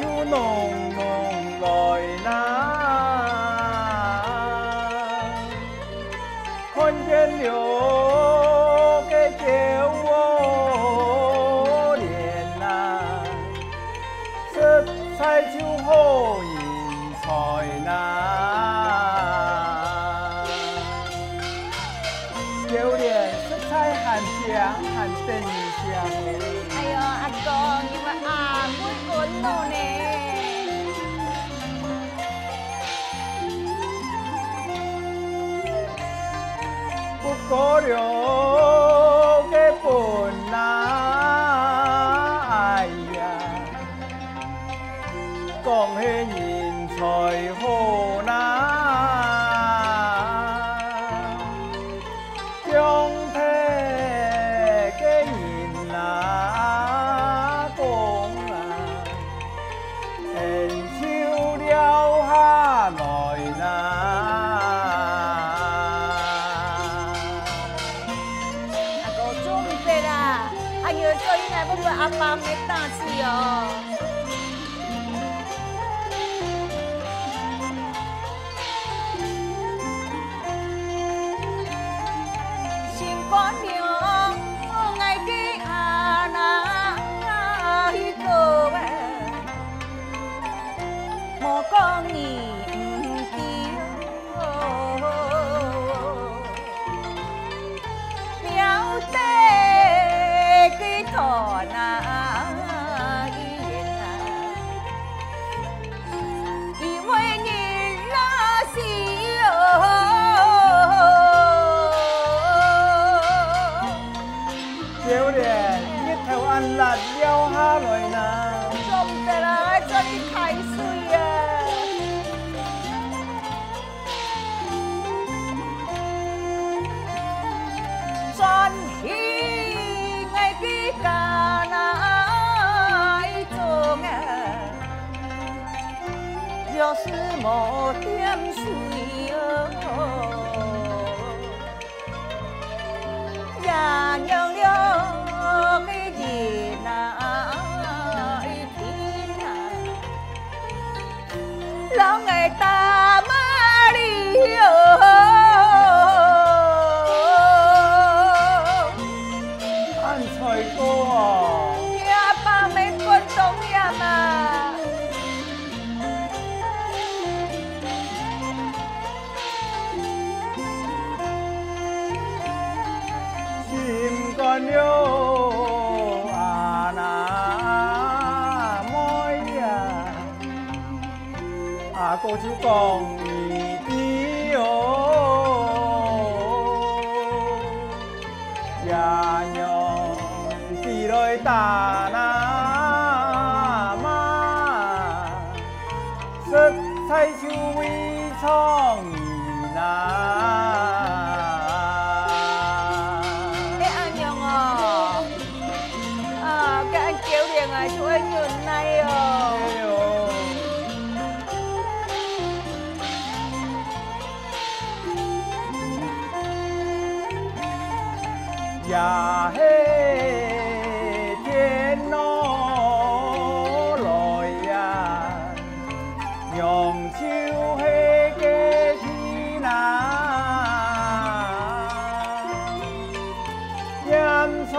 地就浓浓来那，看见了个叫我脸呐，色彩就好人才呐。榴莲色彩很香，很真香。哎呦，阿公，会滚按辣了下来呐。做唔得啦，做你开水啊！专心爱去干那一种啊，要是没点水哦，了个日那一天阿哥呀嘿天咯来呀，杨秋嘿个天哪，烟草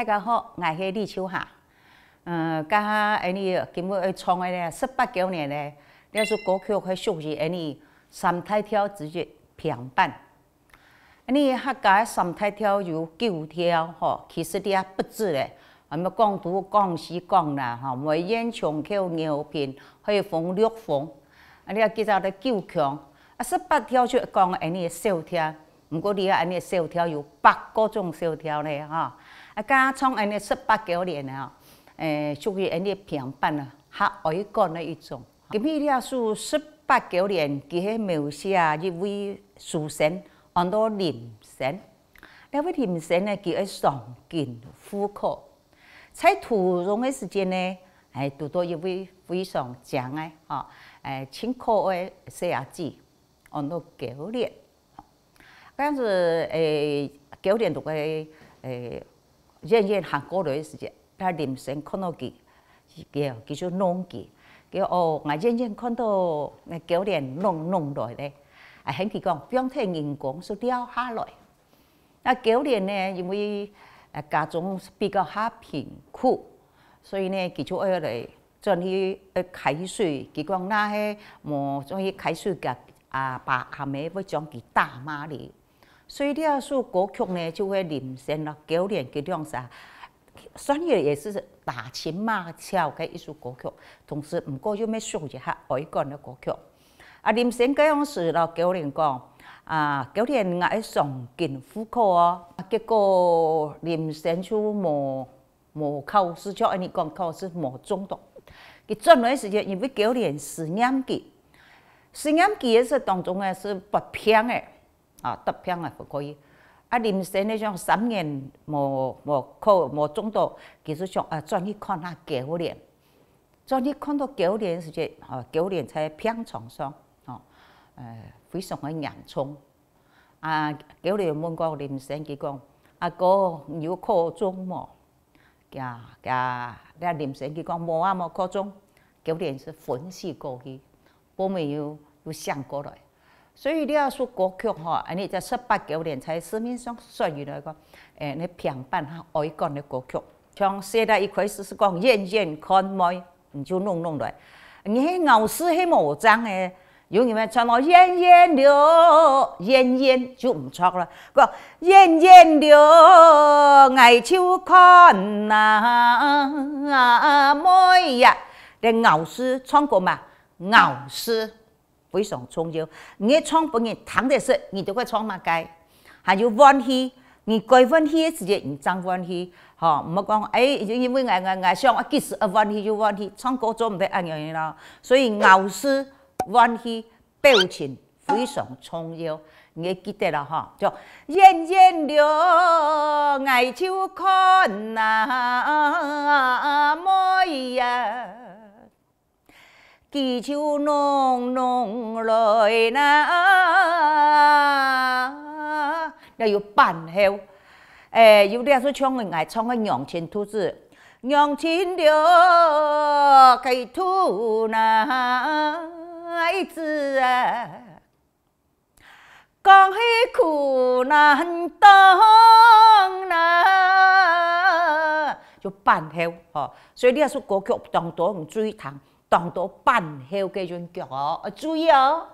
大家好，我是李秋霞。嗯，刚刚安尼今日要唱的咧，十八九年咧，那首歌曲会属于安尼三太跳直接平板。安尼客家三太跳有九条吼，其实啲啊不止咧，我们讲都讲西讲啦吼，梅烟琼口牛片，海风绿风，安尼啊记做咧九强。啊十八条就讲安尼小跳，毋过你啊安尼小跳有八个种小跳咧吼。啊，加唱安尼十八九年啊。诶，属于安尼平板啊，较爱讲的一种。今日了是十八九年，佢喺描写一位书生，叫做林升。那位林升呢，佢喺上进苦考，在途中的时间呢，系读到一位非常强的吼，诶，清考的写字，叫做九年。但是诶，九年读个诶，渐渐行过来的时间。他人生看到佢，叫叫做弄佢，叫哦，我渐渐看到那九年弄弄来咧，啊，很佢讲，不用睇人工是掉下来。那九年呢，因为啊家中比较下贫苦，所以呢，佢就爱来转去呃开水，佢讲那些无转去开水甲啊爸阿妹要将佢打骂哩，所以呢首歌曲呢就会人生咯，九年佢两啥？算也也是打情骂俏嘅一首歌曲，同时唔过又咩属一下爱国的歌曲。啊，林生嗰样事咯，九年讲啊，九年我喺上进苦考哦，结果林生就冇冇考试，就按你讲考试冇中到。佢转来时间，因为九年试验期，试验期嘅时当中咧是不平嘅，啊，不平嘅不可以。啊，林生那种三年无无考无中到，其实上啊转去看下九年，转去看到九年时间，哦，九年在病床上，哦，诶，非常的严重。啊，九年问过林生，佢讲阿哥有考中无？呀呀，那林生佢讲无啊，无考中。九年是分析过去，我没有有想过来。所以你要说歌曲吼，安尼在十八九年才市面上属于那个，诶，那平板哈爱讲的歌曲，像写得一开始是讲眼眼看美，你就弄弄来。你迄老师迄毛脏诶，有你们唱到眼眼流，眼眼就唔错了。个眼眼流，爱秋看呐，美呀，这牛屎唱过嘛？牛屎。非常重要。你唱本人谈的是，你都会唱嘛该，还有欢喜，你该欢喜的时间，你真欢喜，吼，唔好讲，哎，因为爱爱爱想啊，即时啊欢喜就欢喜，唱歌做唔得安样啦。所以咬诗欢喜表情非常重要，你记得啦哈，叫眼眼流，爱就看那美呀。祈求浓浓来呐，要有伴后，诶，有啲是唱嘅爱唱嘅娘亲兔子，娘亲了给兔男子啊，讲起苦难当呐，就伴后吼，所以呢首歌曲当多用注意听。当到扮 hell 种脚哦注意哦。